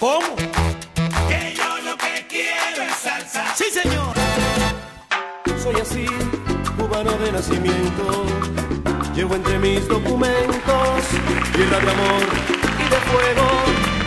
¿Cómo? Que yo lo que quiero es salsa. Sí, señor. Soy así, cubano de nacimiento. Llevo entre mis documentos tierra de amor y de fuego.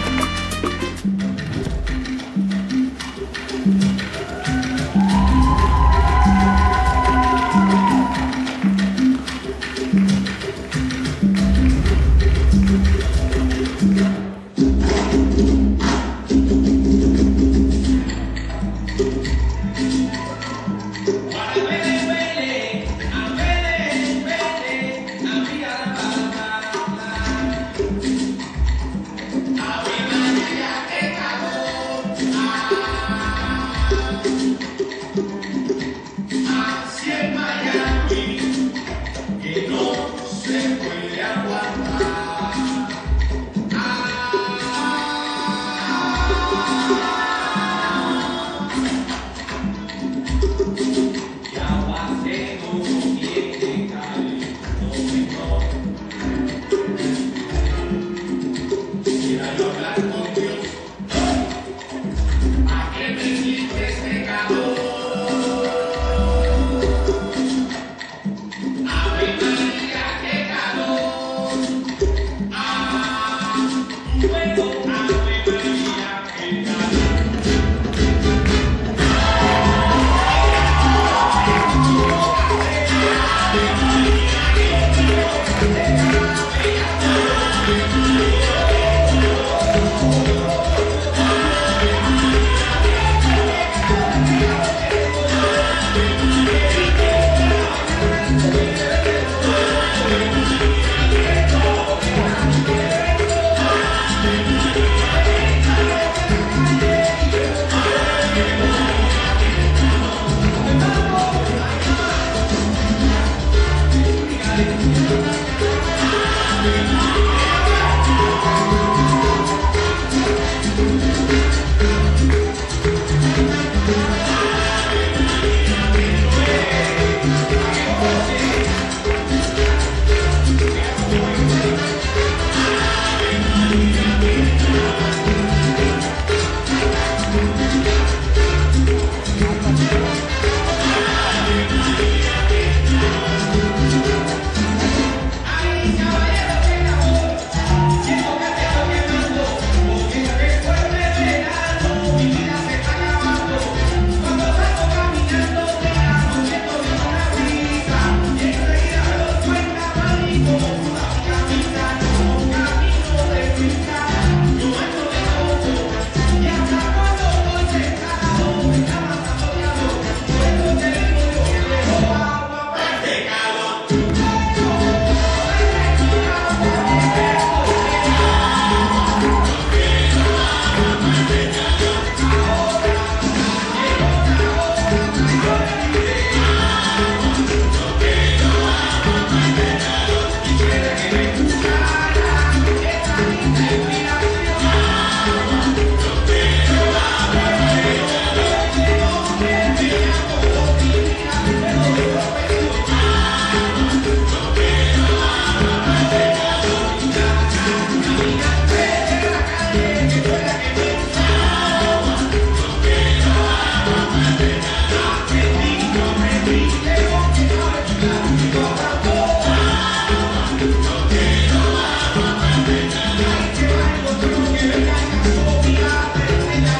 ¿Cómo?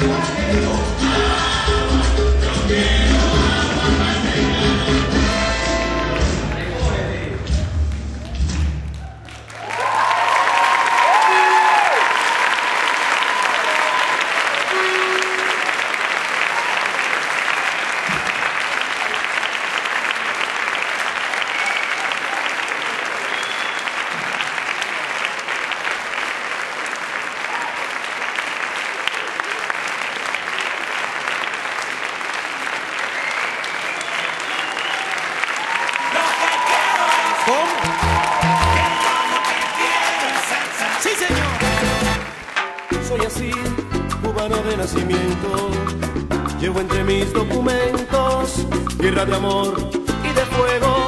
どう? Soy así, cubano de nacimiento. Llevo entre mis documentos tierra de amor y de fuego.